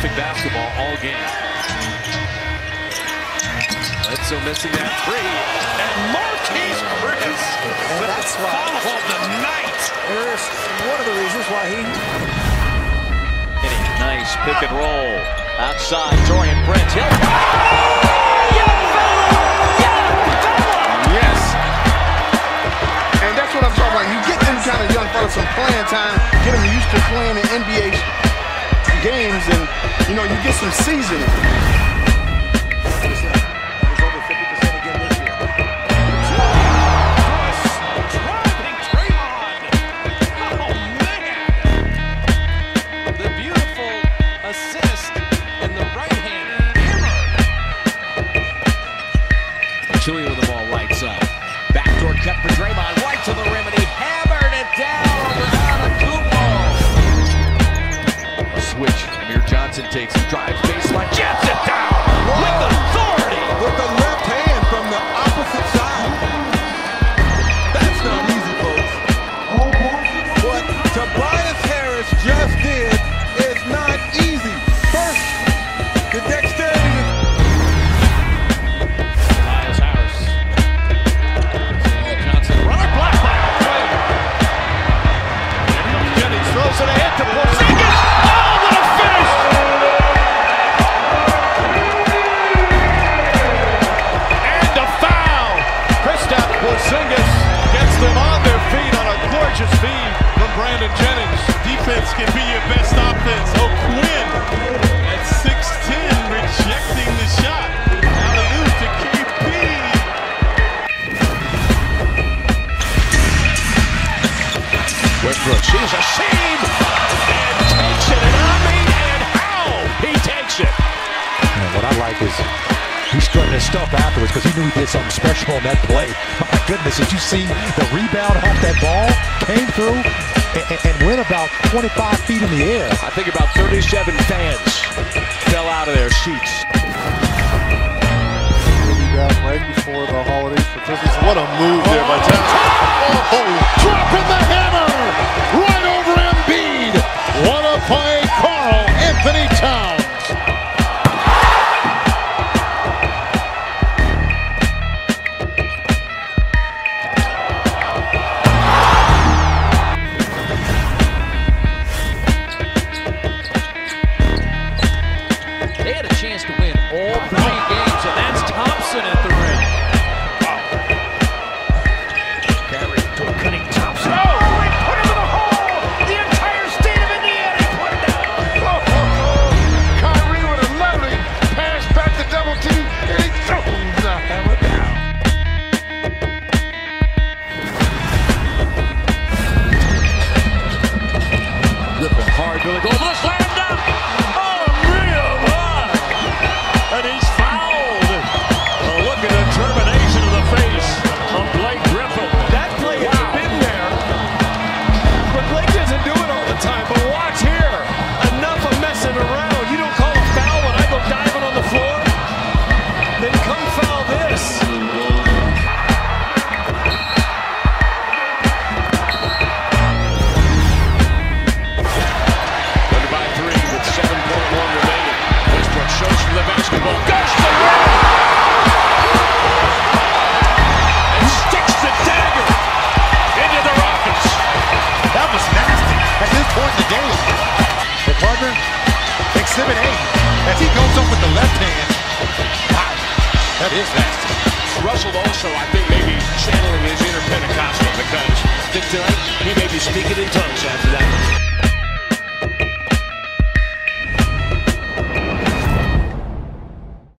perfect basketball all game. Bledsoe missing that three. And Marquese Chriss. And that's why. Foul of the night. There's one of the reasons why he Nice pick and roll. Outside, Taurean Prince. He'll Yes. And that's what I'm talking about. You get them kind of young fellas some playing time, get them used to playing in the NBA get some seasoning. On gorgeous feed from Brandon Jennings. Defense can be your best offense. Oh, Quinn at 6'10", rejecting the shot. Alley-oop to KP. Westbrook sees a seam and takes it. And I mean, and how he takes it. And what I like is he's strutting his stuff afterwards because he knew he did something special on that play. My goodness, did you see the rebound off that ball? Came through and, and- and went about 25 feet in the air. I think about 37 fans fell out of their seats. Rebound right before the holidays for Christmas. What a move there by Towns. Hard, Gold. The slam left hand. Wow, that is nasty. Russell also, I think, maybe channeling his inner Pentecostal because tonight he may be speaking in tongues after